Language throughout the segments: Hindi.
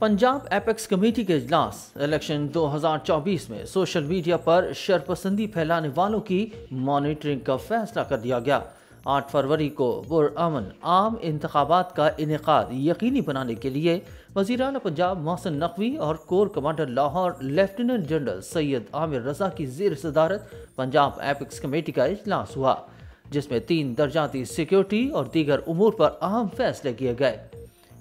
पंजाब एपेक्स कमेटी के इजलास, इलेक्शन 2024 में सोशल मीडिया पर शरपसंदी फैलाने वालों की मॉनिटरिंग का फैसला कर दिया गया। 8 फरवरी को पुरअमन आम इंतबात का इनका यकीनी बनाने के लिए वज़ीर अला पंजाब मोहसिन नकवी और core commander Lahore lieutenant general Syed Amir Raza की जेर सदारत पंजाब एपिक्स कमेटी का इजलास हुआ, जिसमें तीन दर्जाती सिक्योरिटी और दीगर उमूर पर अहम फैसले किए गए।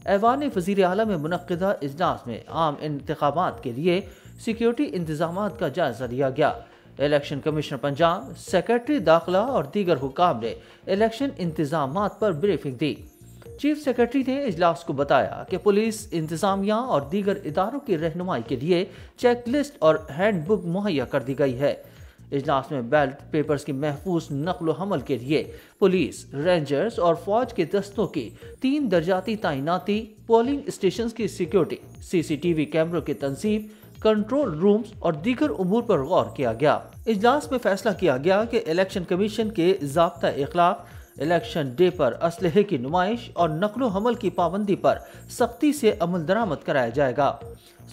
ऐवान वज़ीर अला में मुनदा इजलास में आम इंतबात के लिए सिक्योरिटी इंतज़ाम का जायजा लिया गया। इलेक्शन कमिश्नर पंजाब, सेक्रेटरी दाखिला और दीगर हुकाम ने इलेक्शन इंतज़ाम पर ब्रीफिंग दी। चीफ सेक्रेटरी ने इजलास को बताया कि पुलिस, इंतजामिया और दीगर इदारों की रहनुमाई के लिए चेक लिस्ट और हैंडबुक मुहैया कर दी गई है। इजलास में बैलेट, पेपर्स की महफूज नकल हमल के लिए पुलिस, रेंजर्स और फौज के दस्तों की तीन दर्जाती तैनाती, पोलिंग स्टेशन की सिक्योरिटी, सीसीटीवी कैमरों की तंजीम कंट्रोल रूम्स और दीगर उमूर पर गौर किया गया। इजलास में फैसला किया गया कि इलेक्शन कमीशन के जबता इखलाक इलेक्शन डे पर असलहे की नुमाइश और नकलो हमल की पाबंदी पर सख्ती से अमल दरामद कराया जाएगा।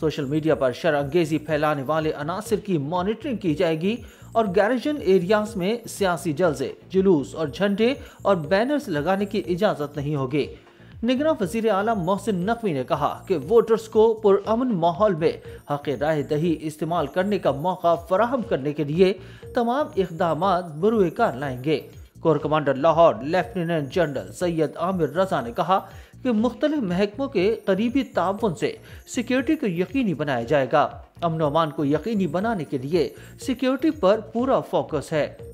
सोशल मीडिया पर शराबगेजी फैलाने वाले अनासर की मॉनिटरिंग की जाएगी और गैरिजन एरियाज़ में सियासी जलसे, जुलूस और झंडे और बैनर्स लगाने की इजाज़त नहीं होगी। निगरा वज़ीर आला मोहसिन नकवी ने कहा कि वोटर्स को पुरअमन माहौल में हक राय दही इस्तेमाल करने का मौका फराहम करने के लिए तमाम इकदाम बरुए लाएँगे। Core commander Lahore, lieutenant general Syed Amir Raza ने कहा कि मुख्तलिफ़ महकमों के करीबी ताउन से सिक्योरिटी को यकीनी बनाया जाएगा। अमन अमान को यकीनी बनाने के लिए सिक्योरिटी पर पूरा फोकस है।